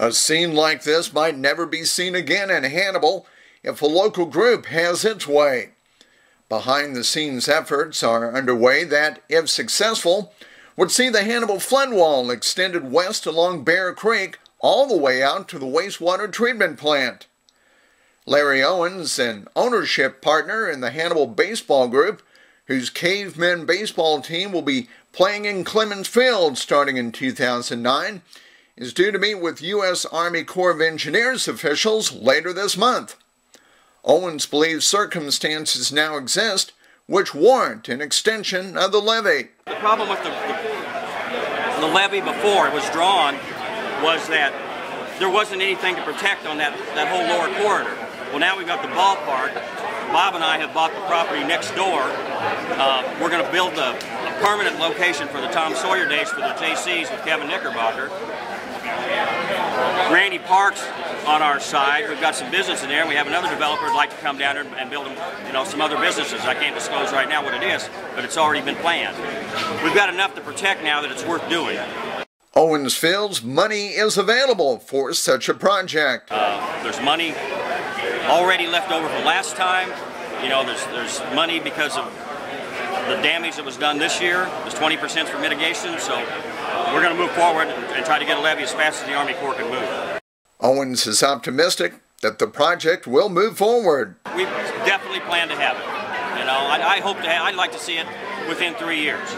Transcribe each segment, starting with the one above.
A scene like this might never be seen again in Hannibal if a local group has its way. Behind the scenes efforts are underway that, if successful, would see the Hannibal flood wall extended west along Bear Creek all the way out to the wastewater treatment plant. Larry Owens, an ownership partner in the Hannibal Baseball Group, whose Cavemen baseball team will be playing in Clemens Field starting in 2009, is due to meet with U.S. Army Corps of Engineers officials later this month. Owens believes circumstances now exist which warrant an extension of the levee. The problem with the, the, the levee before it was drawn was that there wasn't anything to protect on that, that whole lower corridor. Well, now we've got the ballpark. Bob and I have bought the property next door. Uh, we're going to build a, permanent location for the Tom Sawyer days for the JCs with Kevin Knickerbocker. Randy Parks on our side. We've got some business in there. We have another developer who'd like to come down and build, you know, some other businesses. I can't disclose right now what it is, but it's already been planned. We've got enough to protect now that it's worth doing. Owens feels money is available for such a project. Uh, there's money already left over from last time. You know, there's there's money because of the damage that was done this year. There's 20% for mitigation, so we're going to move forward and try to get a levee as fast as the Army Corps can move. Owens is optimistic that the project will move forward. We definitely plan to have it. You know, I, I hope to. Have, I'd like to see it within three years.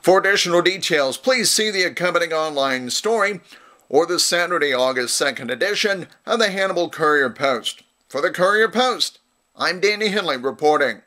For additional details, please see the accompanying online story or the Saturday, August 2nd edition of the Hannibal Courier Post. For the Courier Post, I'm Danny Henley reporting.